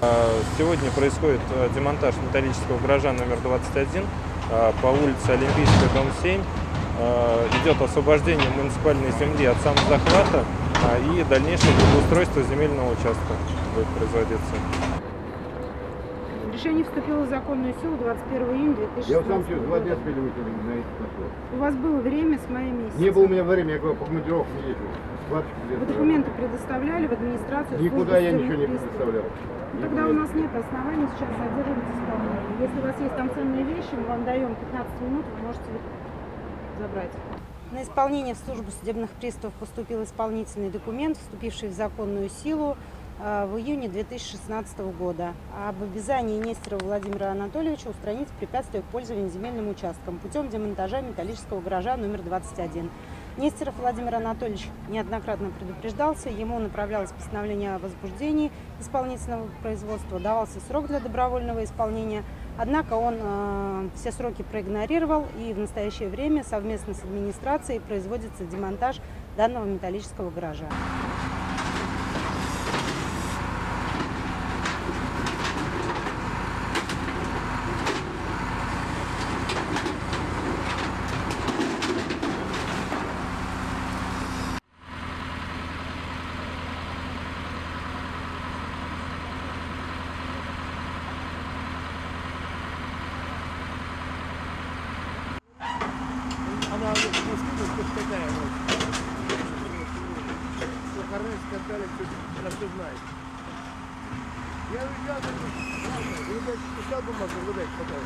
А, Сегодня происходит э, демонтаж металлического гаража номер 21 а, по улице Олимпийская, дом 7. А, Идет освобождение муниципальной земли от самозахвата а, и дальнейшее благоустройство земельного участка будет производиться. Решение вступило в законную силу 21 июня 2016 Я вот сам через два дня выйти на эти пошел. У вас было время с мая месяца. Не было у меня времени, я говорю, по командировке не ездил. Вы документы предоставляли в администрацию? Никуда я ничего не предоставлял. Ну, Тогда у нас нет оснований сейчас задерживать исполнение. Если у вас есть там ценные вещи, мы вам даем 15 минут, вы можете забрать. На исполнение в службу судебных приставов поступил исполнительный документ, вступивший в законную силу в июне 2016 года об обязании Нестерова Владимира Анатольевича устранить препятствия к пользованию земельным участком путем демонтажа металлического гаража номер 21. Нестеров Владимир Анатольевич неоднократно предупреждался, ему направлялось постановление о возбуждении исполнительного производства, давался срок для добровольного исполнения, однако он э, все сроки проигнорировал и в настоящее время совместно с администрацией производится демонтаж данного металлического гаража. Она вот скидывает, хоть такая вот. Что хорны скандали, все, она все знает. Я уезжал, говорю, ладно, вы, блядь, писал бумагу, вы, блядь, потом.